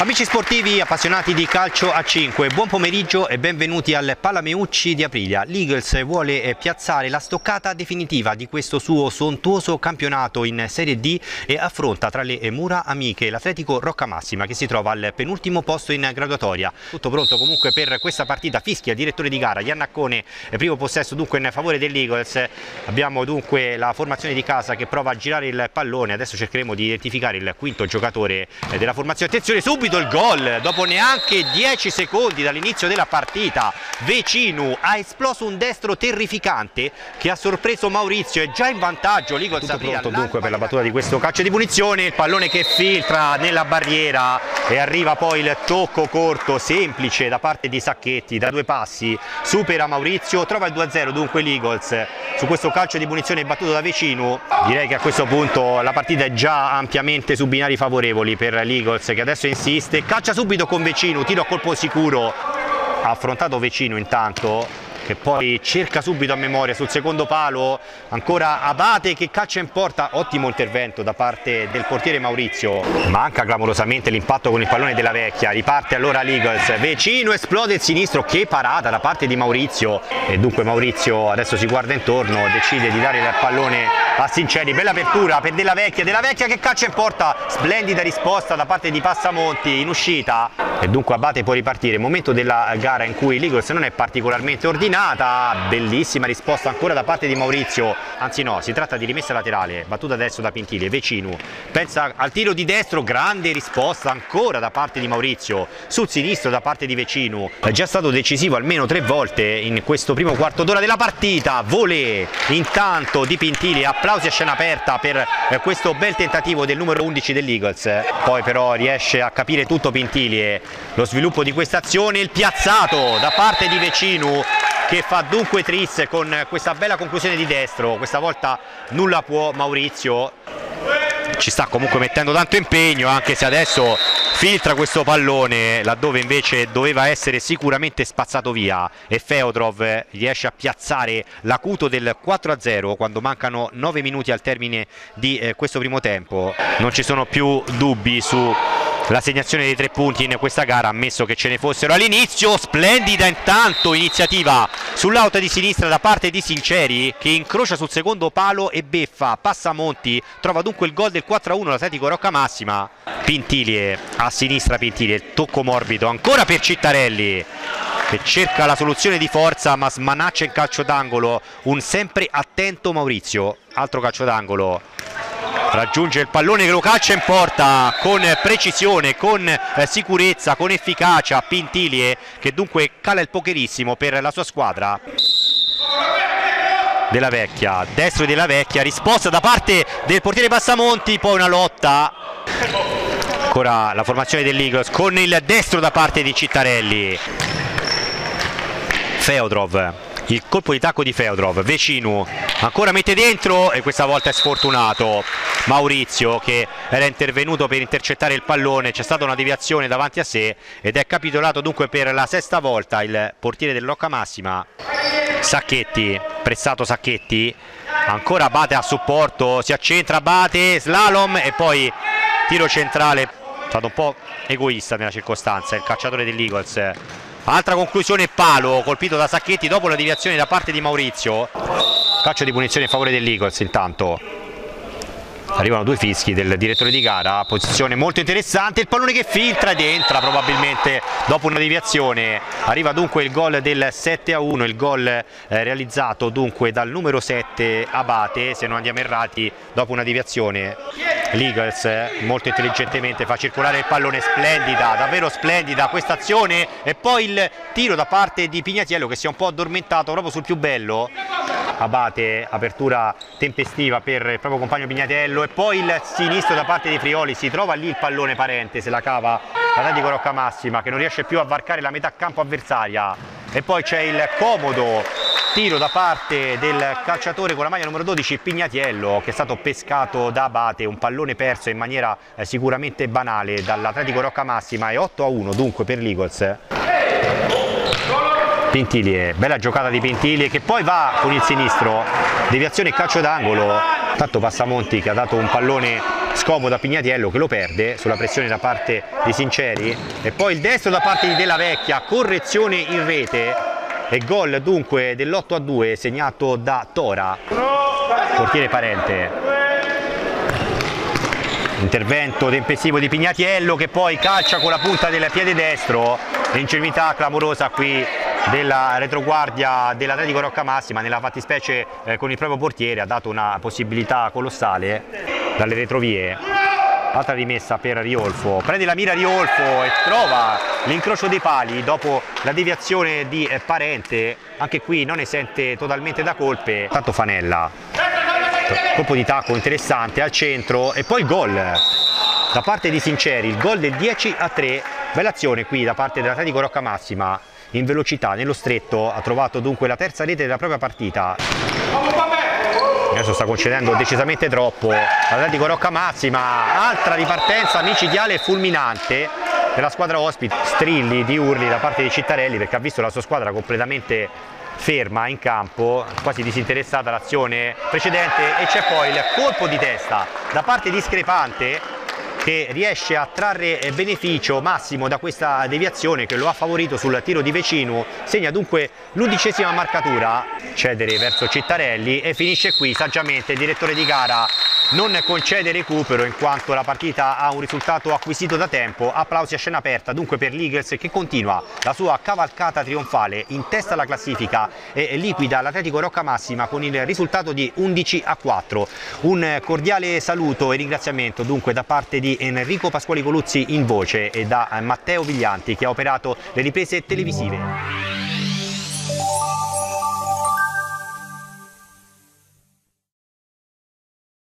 Amici sportivi appassionati di calcio a 5, buon pomeriggio e benvenuti al Palameucci di Aprilia. L'Eagles vuole piazzare la stoccata definitiva di questo suo sontuoso campionato in Serie D e affronta tra le mura amiche l'Atletico Roccamassima che si trova al penultimo posto in graduatoria. Tutto pronto comunque per questa partita, fischia direttore di gara, Iannaccone, eh, primo possesso dunque in favore dell'Eagles. Abbiamo dunque la formazione di casa che prova a girare il pallone, adesso cercheremo di identificare il quinto giocatore della formazione. Attenzione subito! Subito il gol. Dopo neanche 10 secondi dall'inizio della partita Vecinu ha esploso un destro terrificante che ha sorpreso Maurizio è già in vantaggio lì tutto pronto dunque per la battuta di questo calcio di punizione il pallone che filtra nella barriera e arriva poi il tocco corto semplice da parte di Sacchetti da due passi supera Maurizio trova il 2-0 dunque l'Eagles su questo calcio di punizione battuto da Vecinu direi che a questo punto la partita è già ampiamente su binari favorevoli per l'Eagles che adesso insiste insiste, caccia subito con Vecino, tiro a colpo sicuro, ha affrontato Vecino intanto che poi cerca subito a memoria sul secondo palo, ancora Abate che caccia in porta, ottimo intervento da parte del portiere Maurizio, manca clamorosamente l'impatto con il pallone della vecchia, riparte allora l'Eagles, Vecino esplode il sinistro, che parata da parte di Maurizio. E dunque Maurizio adesso si guarda intorno, decide di dare il pallone a Sinceri, bella apertura per Della Vecchia, Della Vecchia che caccia in porta, splendida risposta da parte di Passamonti in uscita. E dunque Abate può ripartire, momento della gara in cui l'Eagles non è particolarmente ordinato giornata, bellissima risposta ancora da parte di Maurizio, anzi no, si tratta di rimessa laterale, battuta adesso da Pintili, Vecino, pensa al tiro di destro, grande risposta ancora da parte di Maurizio, sul sinistro da parte di Vecino, è già stato decisivo almeno tre volte in questo primo quarto d'ora della partita, volé intanto di Pintili, applausi a scena aperta per eh, questo bel tentativo del numero 11 dell'Eagles, poi però riesce a capire tutto Pintili e lo sviluppo di questa azione, il piazzato da parte di Vecino che fa dunque Tris con questa bella conclusione di destro, questa volta nulla può Maurizio, ci sta comunque mettendo tanto impegno anche se adesso filtra questo pallone laddove invece doveva essere sicuramente spazzato via. E Feodrov riesce a piazzare l'acuto del 4-0 quando mancano 9 minuti al termine di eh, questo primo tempo. Non ci sono più dubbi su l'assegnazione dei tre punti in questa gara ammesso che ce ne fossero all'inizio splendida intanto iniziativa sull'auto di sinistra da parte di Sinceri che incrocia sul secondo palo e beffa. Passamonti trova dunque il gol del 4-1 l'Atletico Rocca Massima. Pintilie a sinistra Pintilie tocco morbido ancora per Cittarelli che cerca la soluzione di forza ma smanaccia in calcio d'angolo un sempre attento Maurizio. Altro calcio d'angolo raggiunge il pallone che lo caccia in porta con precisione, con eh, sicurezza, con efficacia. Pintilie che dunque cala il pokerissimo per la sua squadra. Della vecchia, destro della vecchia, risposta da parte del portiere Passamonti, poi una lotta. Ancora la formazione dell'Eagles con il destro da parte di Cittarelli. Feodrov il colpo di tacco di Feodrov, Vecinu ancora mette dentro e questa volta è sfortunato Maurizio che era intervenuto per intercettare il pallone, c'è stata una deviazione davanti a sé ed è capitolato dunque per la sesta volta il portiere del Locca Massima Sacchetti, pressato Sacchetti. Ancora Bate a supporto, si accentra Bate, slalom e poi tiro centrale, è stato un po' egoista nella circostanza il cacciatore dell'Eagles altra conclusione palo colpito da Sacchetti dopo la deviazione da parte di Maurizio. Calcio di punizione in favore dell'Eagles intanto arrivano due fischi del direttore di gara posizione molto interessante il pallone che filtra ed entra probabilmente dopo una deviazione. Arriva dunque il gol del 7 a 1 il gol eh, realizzato dunque dal numero 7 Abate se non andiamo errati dopo una deviazione. l'Eagles molto intelligentemente fa circolare il pallone splendida davvero splendida questa azione. E poi il tiro da parte di Pignatiello che si è un po' addormentato proprio sul più bello Abate, apertura tempestiva per il proprio compagno Pignatello. E poi il sinistro da parte di Frioli, si trova lì il pallone parente, se la cava l'Atletico Rocca Massima che non riesce più a varcare la metà campo avversaria. E poi c'è il comodo tiro da parte del calciatore con la maglia numero 12 Pignatiello che è stato pescato da Abate, un pallone perso in maniera eh, sicuramente banale dall'Atletico Rocca Massima e 8 a 1 dunque per l'Eagles Pintilie, bella giocata di Pintilie che poi va con il sinistro, deviazione e calcio d'angolo, tanto Passamonti che ha dato un pallone scomodo a Pignatiello che lo perde sulla pressione da parte di Sinceri. E poi il destro da parte di Della Vecchia, correzione in rete. E gol dunque dell'8 a 2 segnato da Tora, portiere parente. Intervento tempestivo di Pignatiello che poi calcia con la punta del piede destro, l'ingenuità clamorosa qui della retroguardia dell'Atletico Rocca Massima nella fattispecie eh, con il proprio portiere ha dato una possibilità colossale dalle retrovie. Altra rimessa per Riolfo. Prende la mira Riolfo e trova l'incrocio dei pali dopo la deviazione di eh, Parente. Anche qui non ne sente totalmente da colpe. Tanto Fanella. Colpo di tacco interessante al centro e poi il gol. Da parte di Sinceri il gol del 10 a 3 bella azione qui da parte dell'Atletico Rocca Massima in velocità nello stretto, ha trovato dunque la terza rete della propria partita. Adesso sta concedendo decisamente troppo l'Atletico Rocca Massima, altra ripartenza micidiale e fulminante della squadra ospite, strilli di urli da parte di Cittarelli perché ha visto la sua squadra completamente ferma in campo, quasi disinteressata l'azione precedente e c'è poi il colpo di testa da parte discrepante che riesce a trarre beneficio massimo da questa deviazione che lo ha favorito sul tiro di Vecino, segna dunque l'undicesima marcatura, cedere verso Cittarelli e finisce qui saggiamente. Il direttore di gara non concede recupero in quanto la partita ha un risultato acquisito da tempo, applausi a scena aperta dunque per l'Eagles che continua la sua cavalcata trionfale in testa alla classifica e liquida l'Atletico Rocca Massima con il risultato di 11 a 4. Un cordiale saluto e ringraziamento dunque da parte di Enrico Pasquali Coluzzi in voce e da Matteo Viglianti che ha operato le riprese televisive.